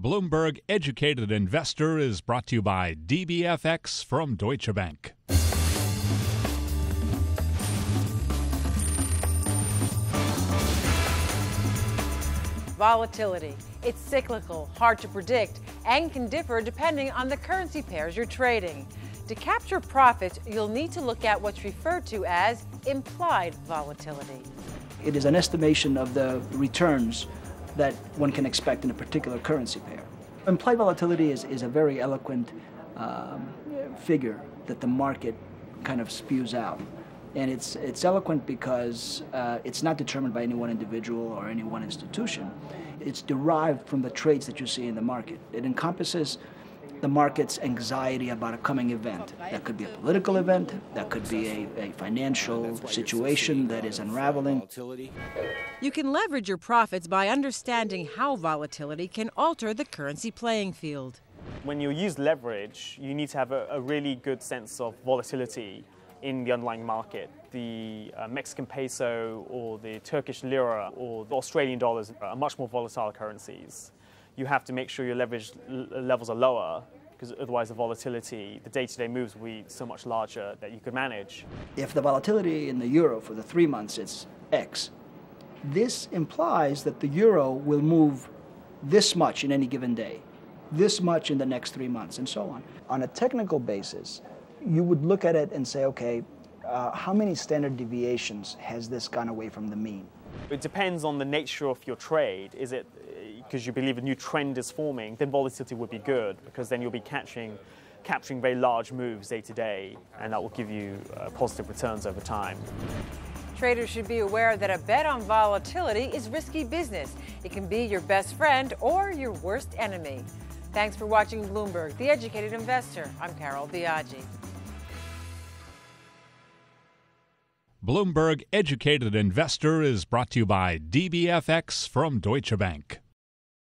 Bloomberg Educated Investor is brought to you by DBFX from Deutsche Bank. Volatility. It's cyclical, hard to predict, and can differ depending on the currency pairs you're trading. To capture profits, you'll need to look at what's referred to as implied volatility. It is an estimation of the returns that one can expect in a particular currency pair. Implied volatility is, is a very eloquent um, figure that the market kind of spews out. And it's, it's eloquent because uh, it's not determined by any one individual or any one institution. It's derived from the trades that you see in the market. It encompasses the market's anxiety about a coming event. That could be a political event, that could be a, a financial situation that is unraveling. You can leverage your profits by understanding how volatility can alter the currency playing field. When you use leverage, you need to have a, a really good sense of volatility in the underlying market. The uh, Mexican peso or the Turkish lira or the Australian dollars are much more volatile currencies you have to make sure your leverage levels are lower because otherwise the volatility, the day-to-day moves will be so much larger that you could manage. If the volatility in the euro for the three months is X, this implies that the euro will move this much in any given day, this much in the next three months, and so on. On a technical basis, you would look at it and say, okay, uh, how many standard deviations has this gone away from the mean? It depends on the nature of your trade. Is it because you believe a new trend is forming, then volatility would be good because then you'll be catching, capturing very large moves day to day, and that will give you uh, positive returns over time. Traders should be aware that a bet on volatility is risky business. It can be your best friend or your worst enemy. Thanks for watching Bloomberg, The Educated Investor. I'm Carol Biaggi. Bloomberg Educated Investor is brought to you by DBFX from Deutsche Bank.